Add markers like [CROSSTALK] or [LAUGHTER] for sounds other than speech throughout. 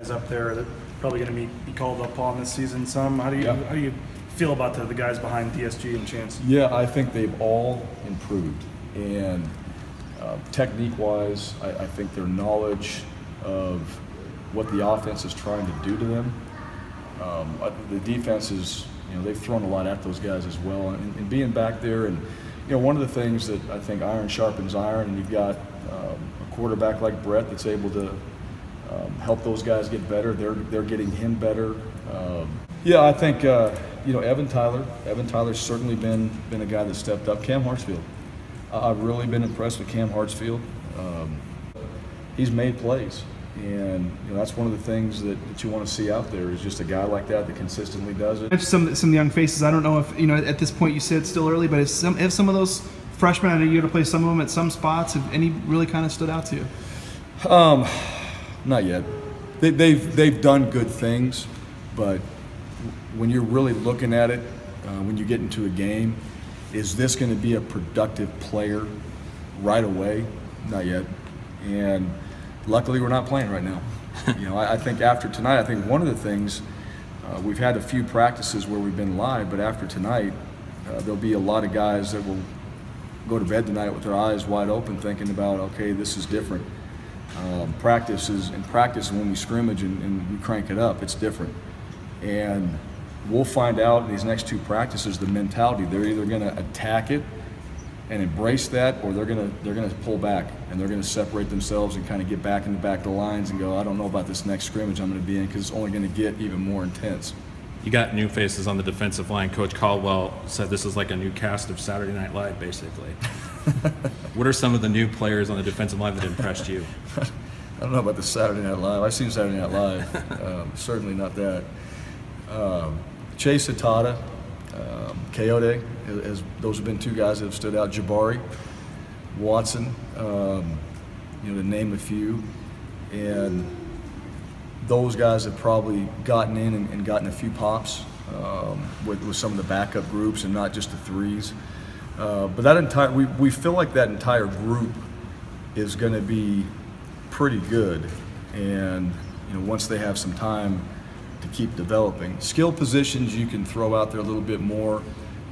guys up there that probably going to be, be called up on this season some. How do you Yeah. how do you feel about the, the guys behind DSG and Chance? Yeah, I think they've all improved. And uh, technique wise, I, I think their knowledge of what the offense is trying to do to them. Um, the defense is, you know, they've thrown a lot at those guys as well. And, and being back there, and, you know, one of the things that I think iron sharpens iron, and you've got um, a quarterback like Brett that's able to um, help those guys get better. They're they're getting him better. Um, yeah, I think uh, you know Evan Tyler. Evan Tyler's certainly been been a guy that stepped up. Cam Hartsfield. I- I've really been impressed with Cam Hartsfield. Um, he's made plays, and you know that's one of the things that, that you want to see out there is just a guy like that that consistently does it. mentioned some some young faces. I don't know if you know at this point you say it's still early, but if some if some of those freshmen, I know you got to play some of them at some spots. Have any really kind of stood out to you? Not yet. They, they've they've done good things, but when you're really looking at it, uh, when you get into a game, is this going to be a productive player right away? Not yet. And luckily, we're not playing right now. [LAUGHS] you know, I, I think after tonight, I think one of the things uh, we've had a few practices where we've been live, but after tonight, uh, there'll be a lot of guys that will go to bed tonight with their eyes wide open, thinking about, okay, this is different. Um, practice is in practice when we scrimmage and, and we crank it up, it's different. And we'll find out in these next two practices the mentality. They're either going to attack it and embrace that, or they're going to they're going to pull back and they're going to separate themselves and kind of get back in the back of the lines and go, I don't know about this next scrimmage I'm going to be in because it's only going to get even more intense. You got new faces on the defensive line. Coach Caldwell said this is like a new cast of Saturday Night Live, basically. [LAUGHS] what are some of the new players on the defensive line that impressed you? [LAUGHS] I don't know about the Saturday Night Live. I've seen Saturday Night Live. [LAUGHS] um, certainly not that. Um, Chase Atada, um, Coyote, as those have been two guys that have stood out. Jabari, Watson, um, you know, to name a few, and those guys have probably gotten in and, and gotten a few pops um, with, with some of the backup groups and not just the threes. Uh, but that entire, we, we feel like that entire group is going to be pretty good. And, you know, once they have some time to keep developing. Skill positions you can throw out there a little bit more.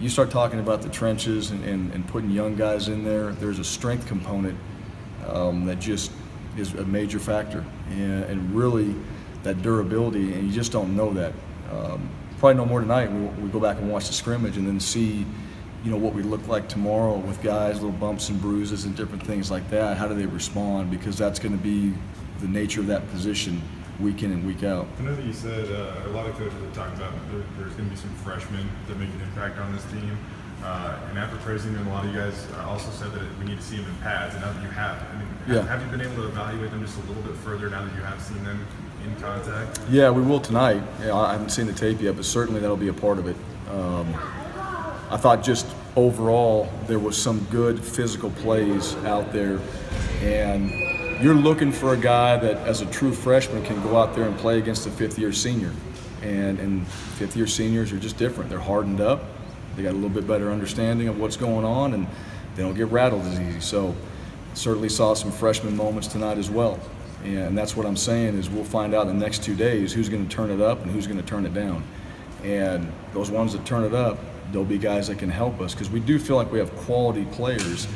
You start talking about the trenches and, and, and putting young guys in there, there's a strength component um, that just is a major factor. And, and really, that durability, and you just don't know that. Um, probably no more tonight. We, we go back and watch the scrimmage and then see, you know, what we look like tomorrow with guys, little bumps and bruises and different things like that. How do they respond? Because that's going to be the nature of that position week in and week out. I know that you said uh, a lot of coaches have talked about there, there's going to be some freshmen that make an impact on this team. Uh, and after praising them, a lot of you guys also said that we need to see them in pads. And now that you have, I mean, Yeah. have, have you been able to evaluate them just a little bit further now that you have seen them in contact? Yeah, we will tonight. I haven't seen the tape yet, but certainly that'll be a part of it. Um, I thought just overall there was some good physical plays out there, and you're looking for a guy that, as a true freshman, can go out there and play against a fifth-year senior. And, and fifth-year seniors are just different. They're hardened up. They got a little bit better understanding of what's going on, and they don't get rattled as easy. So, certainly saw some freshman moments tonight as well. And that's what I'm saying is we'll find out in the next two days who's going to turn it up and who's going to turn it down. And those ones that turn it up, there'll be guys that can help us because we do feel like we have quality players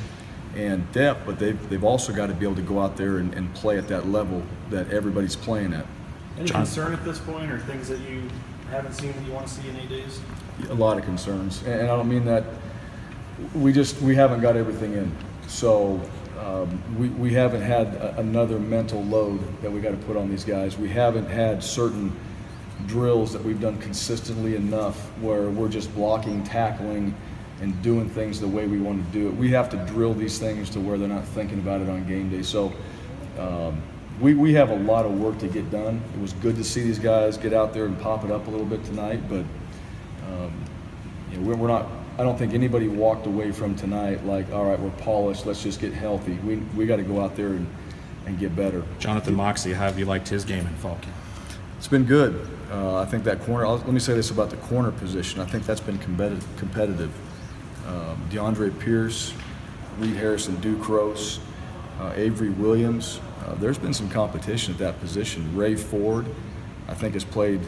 and depth, but they've, they've also got to be able to go out there and, and play at that level that everybody's playing at. Any John. concern at this point, or things that you haven't seen that you want to see in eight days? a lot of concerns, and and I don't mean that. We just we haven't got everything in, so um, we we haven't had a, another mental load that we got to put on these guys. We haven't had certain drills that we've done consistently enough where we're just blocking, tackling, and doing things the way we want to do it. We have to drill these things to where they're not thinking about it on game day. So. Um, we, we have a lot of work to get done. It was good to see these guys get out there and pop it up a little bit tonight, but um, you know, we're, we're not. I don't think anybody walked away from tonight like, all right, we're polished. Let's just get healthy. We we got to go out there and, and get better. Jonathan Moxey, how have you liked his game in Falcon? It's been good. Uh, I think that corner. I'll, let me say this about the corner position. I think that's been competitive. competitive. Um, DeAndre Pierce, Reed Harrison, Duke Rose. uh, Avery Williams. Uh, there's been some competition at that position. Ray Ford, I think, has played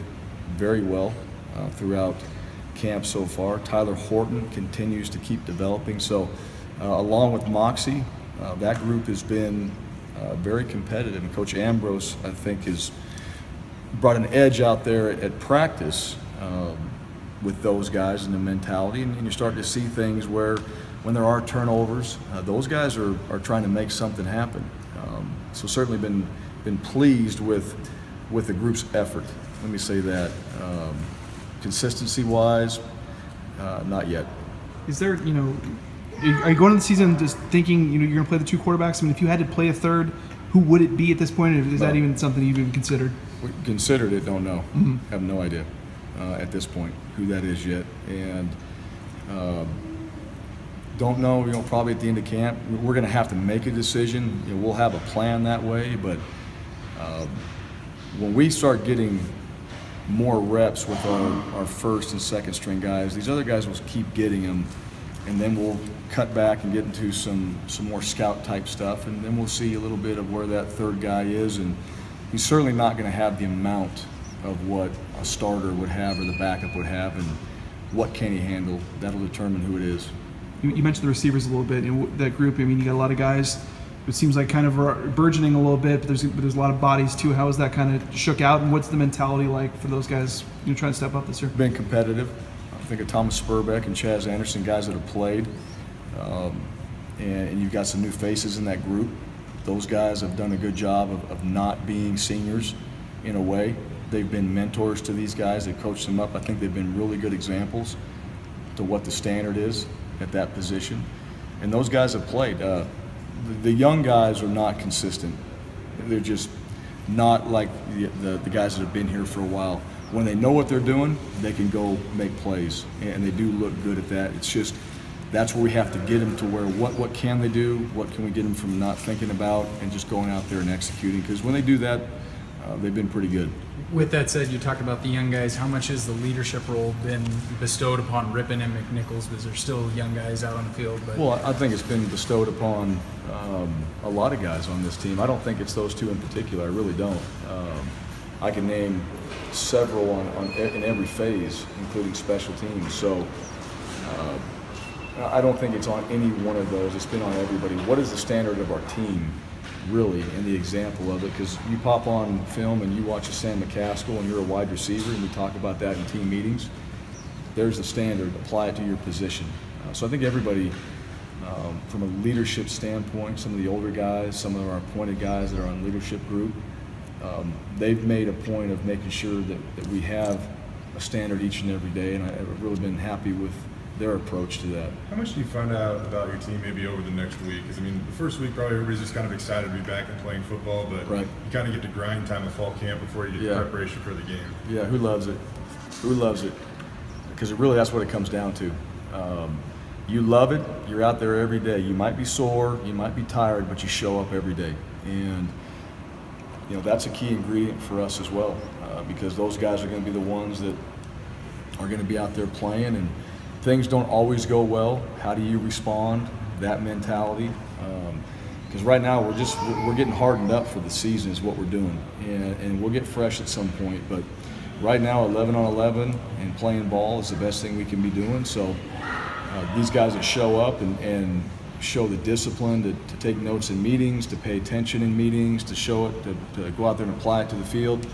very well uh, throughout camp so far. Tyler Horton continues to keep developing. So, uh, along with Moxey, uh, that group has been uh, very competitive. And Coach Ambrose, I think, has brought an edge out there at, practice um, with those guys and the mentality. And, and you're starting to see things where, when there are turnovers, uh, those guys are, are trying to make something happen. Um, so certainly been been pleased with with the group's effort. Let me say that. Um, consistency wise, uh, not yet. Is there, you know, are you going into the season just thinking, you know, you're going to play the two quarterbacks? I mean, if you had to play a third, who would it be at this point? Is that even something you've even considered? We considered it, don't know. Have no idea uh, at this point who that is yet. And um, don't know, you know, probably at the end of camp. We're going to have to make a decision. You know, we'll have a plan that way, but um, when we start getting more reps with our, our first and second string guys, these other guys will keep getting them, and then we'll cut back and get into some, some more scout type stuff, and then we'll see a little bit of where that third guy is. And he's certainly not going to have the amount of what a starter would have or the backup would have, and what can he handle. That'll determine who it is. You, mentioned the receivers a little bit. And that group, I mean, you got a lot of guys. It seems like kind of burgeoning a little bit, but there's but there's a lot of bodies too. How is that kind of shook out, and what's the mentality like for those guys you know, trying to step up this year? been competitive. I think of Thomas Sperbeck and Chaz Anderson, guys that have played. Um, and, and you've got some new faces in that group. Those guys have done a good job of, of not being seniors in a way. They've been mentors to these guys. They've coached them up. I think they've been really good examples to what the standard is at that position. And those guys have played. Uh, the, young guys are not consistent. They're just not like the, the, the guys that have been here for a while. When they know what they're doing, they can go make plays, and they do look good at that. It's just that's where we have to get them to where what what can they do? What can we get them from not thinking about and just going out there and executing? Because when they do that, uh, they've been pretty good. With that said, you talked about the young guys. How much has the leadership role been bestowed upon Rypien and McNichols? Because there's still young guys out on the field, but Well, I think it's been bestowed upon um, a lot of guys on this team. I don't think it's those two in particular. I really don't. Um, I can name several on, on in every phase, including special teams. So uh, I don't think it's on any one of those. It's been on everybody. What is the standard of our team, really, and the example of it? Because you pop on film and you watch a Sam McCaskill and you're a wide receiver, and we talk about that in team meetings there's the standard, apply it to your position. Uh, so I think everybody, um, from a leadership standpoint, some of the older guys, some of our appointed guys that are on leadership group, um, they've made a point of making sure that, that we have a standard each and every day, and I've really been happy with their approach to that. How much do you find out about your team maybe over the next week? Because I mean, the first week probably everybody's just kind of excited to be back and playing football, but Right. you kind of get to grind time of fall camp before you get Yeah. to preparation for the game. Yeah, who loves it? Who loves it? Because it really that's what it comes down to. Um, you love it. You're out there every day. You might be sore, you might be tired, but you show up every day, and you know that's a key ingredient for us as well. Uh, because those guys are going to be the ones that are going to be out there playing, and things don't always go well. How do you respond? That mentality. Because right now we're just we're we're getting hardened up for the season is what we're doing, and, and we'll get fresh at some point. But right now, 11 on 11 and playing ball is the best thing we can be doing. So uh, these guys that show up and, and show the discipline to, to take notes in meetings, to pay attention in meetings, to show it, to, to go out there and apply it to the field.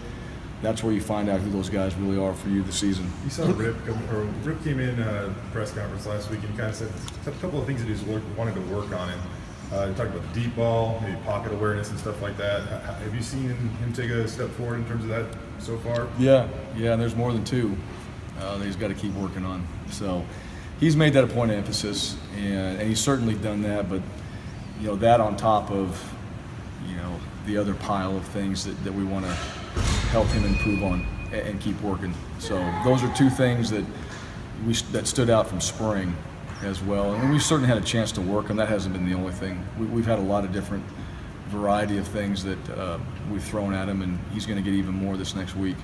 That's where you find out who those guys really are for you this season. You saw Rip, or Rip came in uh, press conference last week and kind of said a couple of things that he's work, wanted to work on. And uh, he talked about the deep ball, maybe pocket awareness and stuff like that. H- h- Have you seen him take a step forward in terms of that so far? Yeah, yeah, and there's more than two uh, that he's got to keep working on. So he's made that a point of emphasis, and, and he's certainly done that. But you know, that on top of you know the other pile of things that, that we want to help him improve on and, and keep working. So those are two things that we that stood out from spring as well. And we've certainly had a chance to work on. That hasn't been the only thing. We, we've had a lot of different variety of things that uh, we've thrown at him, and he's going to get even more this next week.